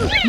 응?